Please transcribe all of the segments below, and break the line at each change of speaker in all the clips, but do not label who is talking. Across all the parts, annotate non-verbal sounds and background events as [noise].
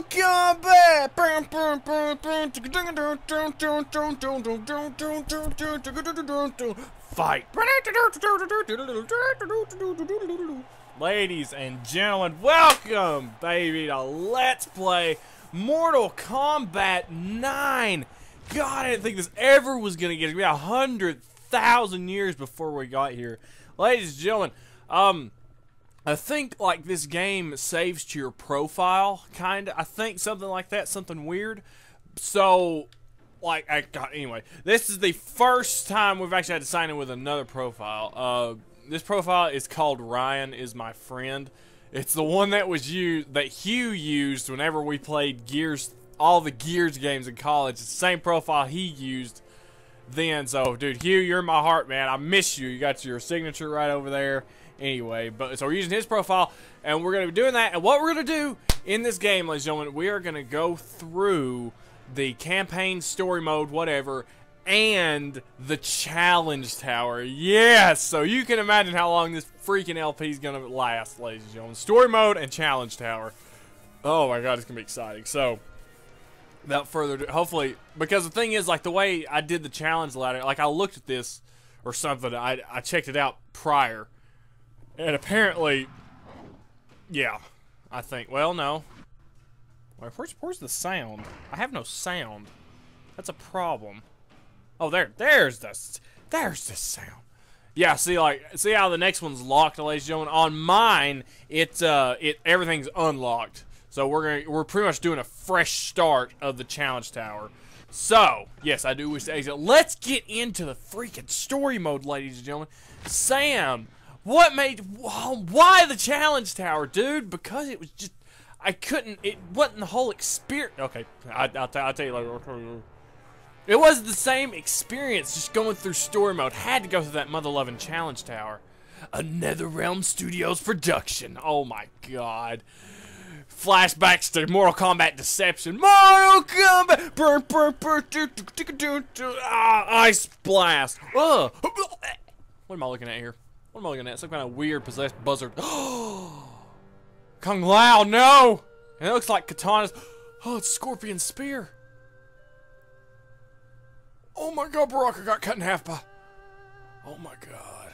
Mortal Kombat! Fight! Ladies and gentlemen, welcome, baby, to Let's Play Mortal Kombat 9. God, I didn't think this ever was going to get to me a hundred thousand years before we got here. Ladies and gentlemen, um, I think like this game saves to your profile, kind of. I think something like that, something weird. So, like, I got anyway. This is the first time we've actually had to sign in with another profile. Uh, this profile is called Ryan is my friend. It's the one that was used that Hugh used whenever we played Gears, all the Gears games in college. It's the same profile he used then. So, dude, Hugh, you're in my heart, man. I miss you. You got your signature right over there anyway. But so we're using his profile, and we're gonna be doing that. And what we're gonna do in this game, ladies and gentlemen, we are gonna go through the campaign, story mode, whatever, and the challenge tower. Yes. So you can imagine how long this freaking LP is gonna last, ladies and gentlemen. Story mode and challenge tower. Oh my god, it's gonna be exciting. So without further hopefully, because the thing is, like the way I did the challenge ladder, like I looked at this or something, I I checked it out prior and apparently, yeah, I think, well, no. Where's, where's the sound? I have no sound. That's a problem. Oh, there, there's the, there's the sound. Yeah, see, like, see how the next one's locked, ladies and gentlemen? On mine, it, uh, it, everything's unlocked. So we're gonna, we're pretty much doing a fresh start of the challenge tower. So, yes, I do wish to exit. Let's get into the freaking story mode, ladies and gentlemen. Sam what made why the challenge tower, dude? Because it was just I couldn't. It wasn't the whole experience. Okay, I, will tell you later. It was the same experience just going through story mode. Had to go through that mother loving challenge tower. A NetherRealm Studios production. Oh my god. Flashbacks to Mortal Kombat Deception. Mortal Kombat! Burn, burn, burn, do, do, do, do, do, ah, ice blast. Ugh. What am I looking at here? What am I looking at? Some kind of weird possessed buzzard. [gasps] Kung Lao, no! And it looks like katanas. Oh, it's Scorpion Spear. Oh my god, Baraka got cut in half by... Oh my god.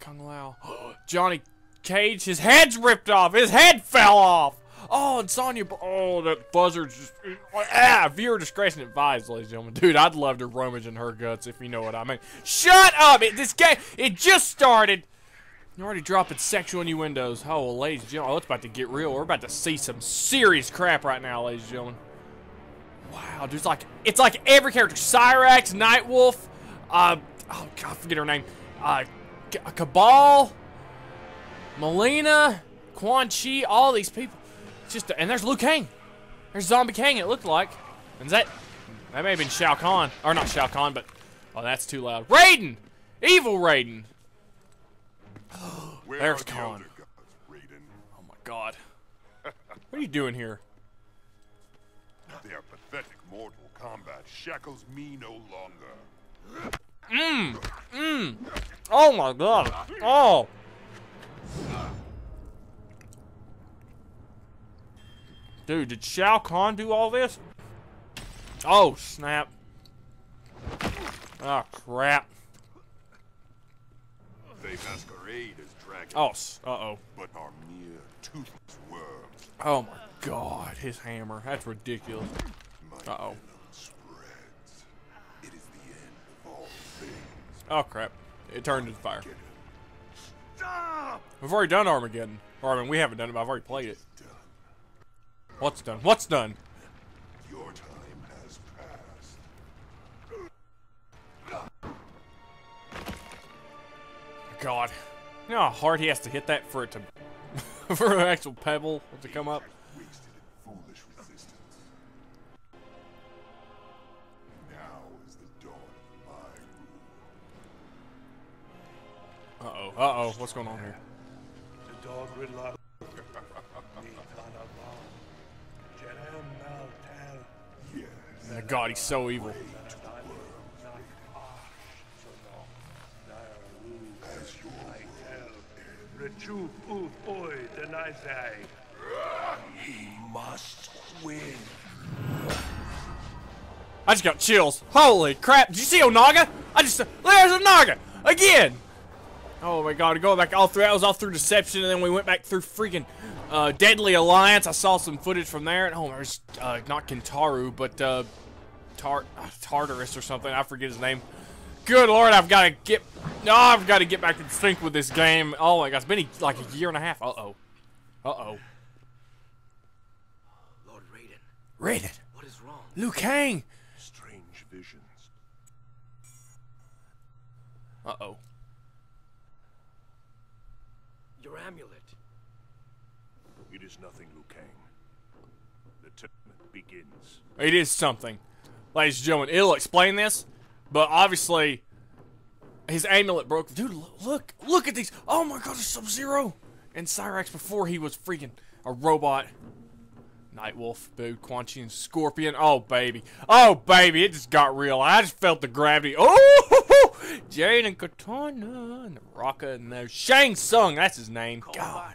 Kung Lao. [gasps] Johnny Cage, his head's ripped off. His head fell off. Oh, and Sonya. Oh, that buzzard's just. Ah, viewer discretion advised, ladies and gentlemen. Dude, I'd love to rummage in her guts if you know what I mean. Shut up! It, this game, it just started. You're already dropping sexual innuendos. Oh, well, ladies and gentlemen, oh, it's about to get real. We're about to see some serious crap right now, ladies and gentlemen. Wow, dude, it's like, it's like every character. Cyrax, Nightwolf, uh, oh, God, I forget her name. Uh, Kabal, Mileena, Quan Chi, all these people. Just, and there's Liu Kang. There's Zombie Kang, it looked like. And that, that may have been Shao Kahn. Or not Shao Kahn, but, oh, that's too loud. Raiden! Evil Raiden! [gasps] There's Khan. oh my god. what are you doing here?
Their pathetic Mortal Kombat shackles me no longer.
Mmm! Mmm! Oh my god! Oh! Dude, did Shao Kahn do all this? Oh, snap. Ah, oh, crap.
They masquerade as dragons.
Oh, uh-oh.
But are mere toothless worms.
Oh my god, his hammer. That's ridiculous. Uh-oh. Oh crap. It turned into fire.
Stop!
We've already done Armageddon. Or I mean, we haven't done it, but I've already played it. What's done? What's done?
Your time has
passed. God. You know how hard he has to hit that for it to, [laughs] for an actual pebble to come up? Uh-oh, uh-oh, what's going on here? The dog God, he's so evil.
He must win.
I just got chills. Holy crap! Did you see Onaga? I just there's Onaga again. Oh my god! Going back all through. I was all through Deception, and then we went back through freaking uh, Deadly Alliance. I saw some footage from there. Oh, there's uh, not Kintaro, but uh, Tar uh, Tartarus or something. I forget his name. Good lord, I've got to get. No, I've got to get back in sync with this game. Oh my god, it's been like a year and a half. Uh oh. Uh oh.
Lord Raiden,
Raiden.
what is wrong?
Liu Kang.
Strange visions.
Uh oh.
Your amulet.
It is nothing, Liu Kang. The tournament begins.
It is something. Ladies and gentlemen, it'll explain this, but obviously his amulet broke. Dude, look, look at these. Oh my god, it's Sub-Zero. And Cyrax before he was freaking a robot. Nightwolf, boo, Quan Chi, and Scorpion. Oh, baby. Oh, baby, it just got real. I just felt the gravity. Oh, [laughs] Jade and Kitana and Raka and the Shang Tsung. That's his name. God,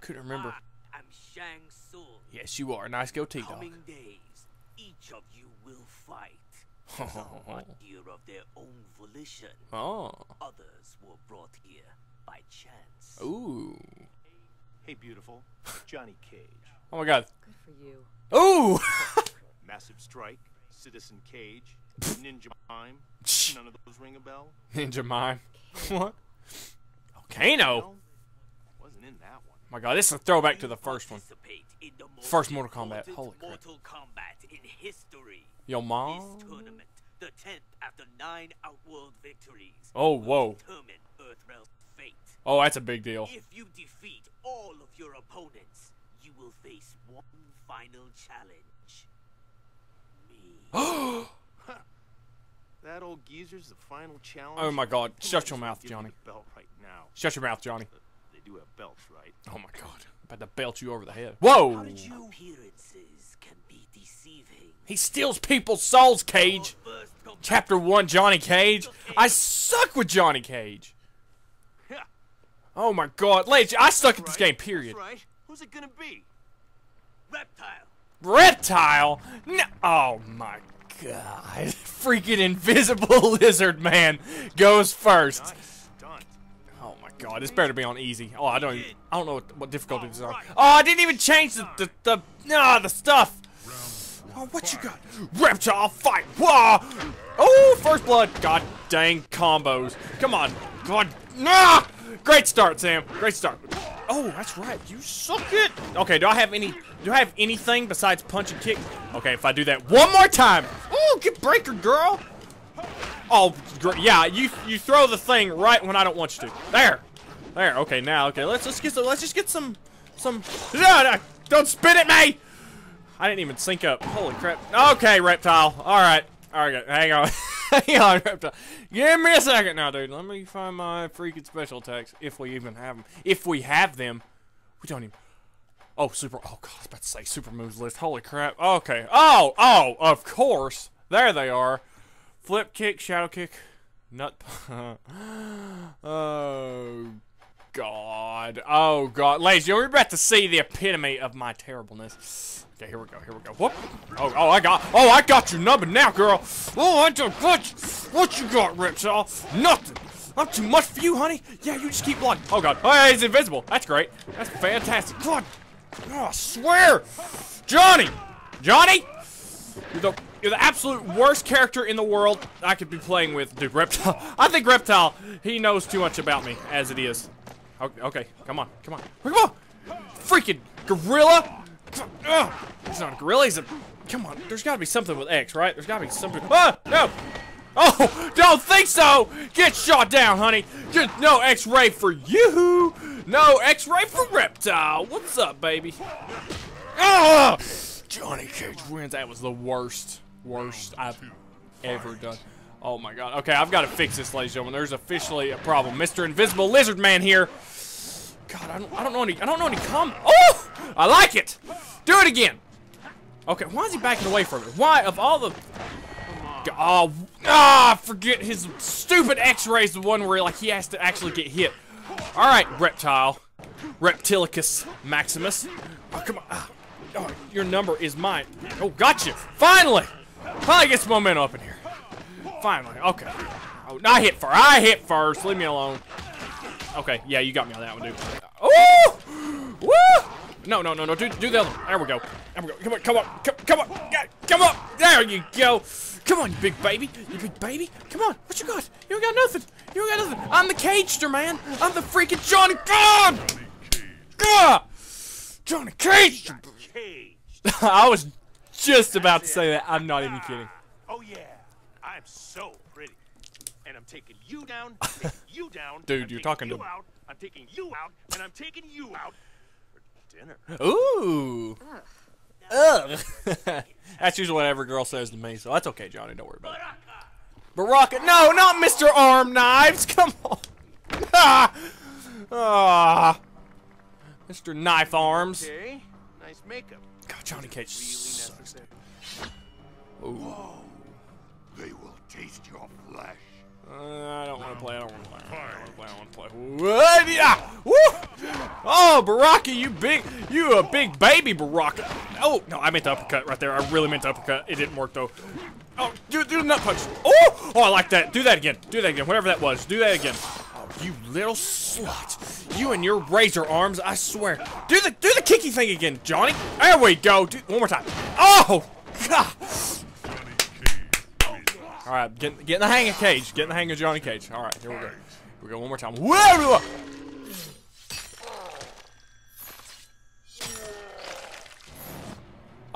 couldn't remember.
I am Shang Tsung.
Yes, you are. A nice goatee, dog.
Coming days, each of you will fight. Some are here of their own volition.
Oh.
Others were brought here by chance.
Ooh.
Hey, beautiful. Johnny Cage.
Oh my god.
Good for you.
Ooh! [laughs]
Massive Strike. Citizen Cage. Ninja Mime. None of those ring a bell?
Ninja Mime. what? Oh, Kano.
No? Wasn't in that one.
My god, this is a throwback to the first one.
The
First Mortal Kombat. Holy crap.
Mortal Kombat in history.
Yo,
This
mom.
tournament, the tenth after nine outworld victories.
Oh,
will
whoa.
Earthrealm's fate.
Oh, that's a big deal.
If you defeat all of your opponents, you will face one final challenge. Me. [gasps] [laughs]
That old geezer's the final oh, challenge.
Oh my god. Shut your mouth, Johnny.
Belt right now.
Shut your mouth, Johnny.
They do have belts, right?
Oh my god. About to belt you over the head. Whoa!
Appearances can be deceiving.
He steals people's souls, Cage.
Your first combat-
Chapter 1, Johnny Cage. I suck with Johnny Cage. Oh my god. Ladies, I suck at this game, period.
That's right. Who's it gonna be?
Reptile.
Reptile? No. Oh my god. [laughs] Freaking invisible [laughs] lizard man goes first.
Nice stunt.
My god, this better be on easy. Oh, I don't even, I don't know what, what difficulty this is on. Oh, I didn't even change the, the, the, nah, the stuff. Oh, what you got? Reptile fight. Whoa. Oh, first blood. God dang combos. Come on. God. Nah. Great start, Sam. Great start. Oh, that's right. You suck it. Okay, do I have any, do I have anything besides punch and kick? Okay, if I do that one more time. Oh, get breaker, girl. Oh, yeah, you you throw the thing right when I don't want you to. There, there. Okay, now, okay, let's let's get some, let's just get some some. No, no, don't spit at me. I didn't even sync up. Holy crap. Okay, reptile. All right, all right, hang on, [laughs] hang on, reptile. Give me a second now, dude. Let me find my freaking special attacks if we even have them. If we have them, we don't even. Oh, super. Oh god, I was about to say super moves list. Holy crap. Okay. Oh, oh, of course. There they are. Flip kick, shadow kick, nut. oh [laughs] God! Oh God, ladies, you're about to see the epitome of my terribleness. Okay, here we go. Here we go. Whoop! Oh, oh, I got. Oh, I got you numbered now, girl. Oh, I don't you. What you got, reptile? Nothing. I'm too much for you, honey. Yeah, you just keep blocking. Oh God. Oh, yeah, he's invisible. That's great. That's fantastic. God. Oh, I swear, Johnny. Johnny. You're the, you're the absolute worst character in the world I could be playing with, dude. Reptile. [laughs] I think Reptile, he knows too much about me as it is. Okay, come on, come on. Come on! Freaking gorilla! Ugh. He's not a gorilla, he's a. Come on, there's gotta be something with X, right? There's gotta be something. Ah! No! Oh! Don't think so! Get shot down, honey! Just no X ray for you! No X ray for Reptile! What's up, baby? Ah! Johnny Cage wins. That was the worst, worst I've ever done. Oh my god. Okay, I've got to fix this, ladies and gentlemen. There's officially a problem. Mr. Invisible Lizard Man here. God, I don't, I don't know any. I don't know any com. Oh, I like it. Do it again. Okay, why is he backing away from it? Why, of all the. Oh, ah, forget his stupid X-rays. The one where like he has to actually get hit. All right, reptile. Reptilicus Maximus. Oh, come on. Ah. Oh, your number is mine. Oh, gotcha. Finally. Finally get some momentum up in here. Finally. Okay. Oh, I hit first. I hit first. Leave me alone. Okay. Yeah, you got me on that one, dude. Oh! Woo! No, no, no, no. Do, do the other one. There we go. There we go. Come on, come on. Come, come on. Yeah, Come on. There you go. Come on, you big baby. You big baby. Come on. What you got? You ain't got nothing. You ain't got nothing. I'm the Cagester, man. I'm the freaking Johnny. God! God! Johnny Cage! [laughs] I was just about to say that. I'm not even kidding.
Oh yeah, I'm so pretty. And I'm taking you down, [laughs] taking you down.
Dude,
I'm
you're
taking
talking
you
to-
out. I'm taking you out, and I'm taking you out for dinner.
Ooh. Ugh. [laughs] that's usually what every girl says to me, so that's okay, Johnny. Don't worry about it. Baraka. No, not Mr. Arm Knives. [laughs] Come on. Ah. Ah. Mr. Knife Arms.
Okay, nice makeup.
God, Johnny Cage
Really
sucks.
necessary.
They will taste your flesh.
Uh, I don't want to play. I don't want to play. I don't want to play. I don't want to play. What? Yeah. Woo! Oh, Baraka, you big, you a big baby, Baraka. Oh no, I meant the uppercut right there. I really meant the uppercut. It didn't work though. Oh, do do the nut punch. Oh, oh, I like that. Do that again. Do that again. Whatever that was. Do that again. Oh, you little slut. You and your razor arms. I swear. Do the do the kicky thing again, Johnny. There we go. Do, one more time. Oh, God. All right, get, get in the hang of Cage. Get in the hang of Johnny Cage. All right, here we go. We go one more time. Whoa!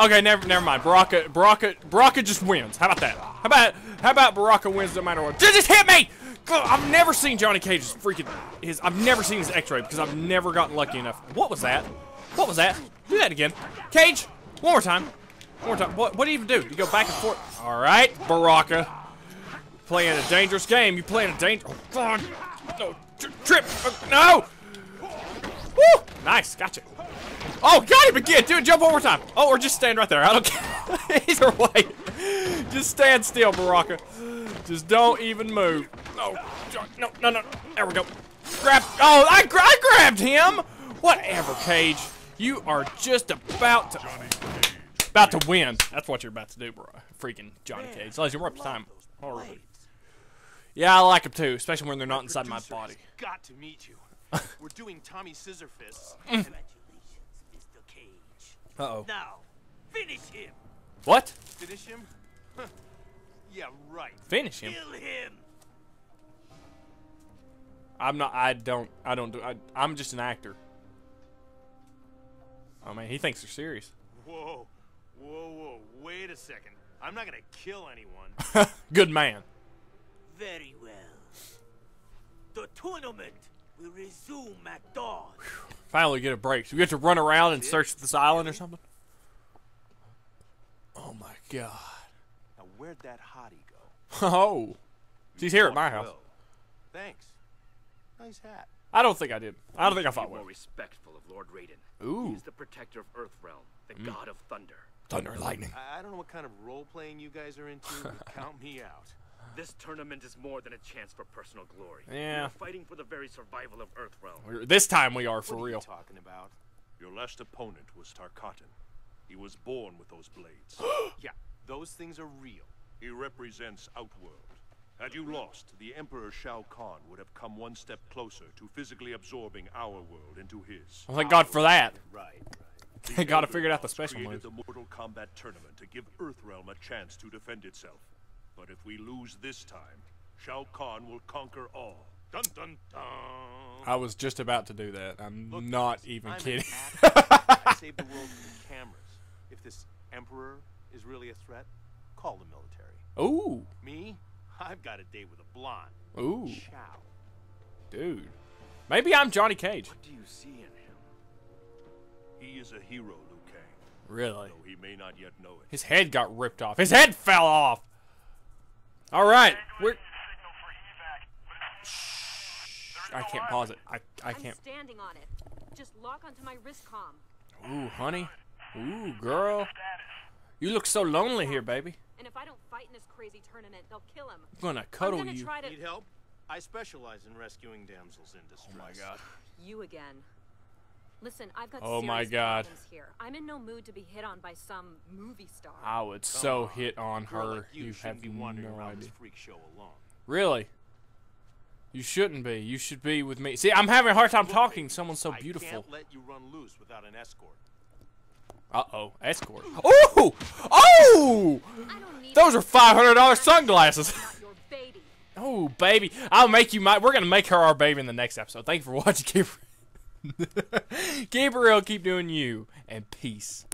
Okay, never, never mind. Baraka, Baraka, Baraka just wins. How about that? How about, how about Baraka wins no matter what? Just, hit me! I've never seen Johnny Cage's freaking his. I've never seen his X-ray because I've never gotten lucky enough. What was that? What was that? Do that again, Cage. One more time. One more time. What? What do you even do? You go back and forth. All right, Baraka. Playing a dangerous game. You playing a danger. Oh God! No, tri- trip. Uh, no. Woo! Nice, gotcha. Oh, got him again, Do dude. Jump one more time. Oh, or just stand right there. I don't care. [laughs] Either way, just stand still, Baraka. Just don't even move. No, no, no, no. There we go. Grab. Oh, I, gra- I grabbed him. Whatever, Cage. You are just about to about to win. That's what you're about to do, bro. Freaking Johnny Cage. Ladies, we're up to time. already. Yeah, I like them too, especially when they're not inside my body.
Got to meet you. [laughs] We're doing Tommy Scissorfists.
Congratulations, Mr. Cage.
Uh oh.
Now, finish him.
What?
Finish him? Huh. Yeah, right.
Finish him.
Kill him.
I'm not. I don't. I don't do. I, I'm just an actor. Oh man, he thinks they're serious.
Whoa, whoa, whoa. Wait a second. I'm not gonna kill anyone. [laughs]
Good man.
Very well. The tournament will resume at dawn.
Finally get a break. So we get to run around and search this island or something. Oh my god.
now, where'd that hottie go?
Oh, she's here at my house.
Thanks. Nice hat.
I don't think I did. I don't think I fought well.
more respectful of Lord Raiden.
Ooh.
He is the protector of Earthrealm, the mm. god of thunder.
Thunder and lightning.
I, don't know what kind of role playing you guys are into. [laughs] count me out.
This tournament is more than a chance for personal glory.
Yeah.
We are fighting for the very survival of Earthrealm.
We're- This time we are for
what are
real.
you talking about?
Your last opponent was Tarkatan. He was born with those blades. [gasps]
Yeah, those things are real.
he represents Outworld. Had you lost, the Emperor Shao Kahn would have come one step closer to physically absorbing our world into his.
Well, thank God for that.
Right, right.
They gotta
Elder
figure out the
Gods
special
created
move.
the Mortal Kombat tournament to give Earthrealm a chance to defend itself. But if we lose this time, Shao Kahn will conquer all.
Dun dun dun.
I was just about to do that. I'm
Look,
not even
I'm
kidding. [laughs]
I saved the world from the cameras. If this emperor is really a threat, call the military.
Ooh,
Me, I've got a date with a blonde.
ooh,
Chow.
dude. Maybe I'm Johnny Cage.
What do you see in him?
He is a hero, Liu Kang,
Really?
though he may not yet know it.
His head got ripped off. His head fell off. All right, we're. Shh, I can't pause it. I I
I'm
can't.
standing on it. Just lock onto my wrist comm.
Ooh, honey. Ooh, girl. You look so lonely here, baby.
And if I don't fight in this crazy tournament, they'll kill him.
I'm gonna
I'm
cuddle
gonna
you.
try to.
Need help? I specialize in rescuing damsels in distress.
Oh my god.
You again. Listen, I've got
Oh my God.
here. I'm in no mood to be hit on by some movie star.
I would so
on.
hit on her.
like you,
You have
be wandering
no
around
idea.
this freak show alone.
Really? You shouldn't be. You should be with me. See, I'm having a hard time talking.
baby,
Someone's so
I
beautiful.
can't let you run loose without an escort.
Uh oh, escort. Oh, oh!
I don't need
Those are five hundred dollars sunglasses. [laughs]
I'm not your baby.
Oh, baby, I'll make you my. We're gonna make her our baby in the next episode. Thank you for [laughs] watching. Keep, [laughs] real. Keep doing you, and peace.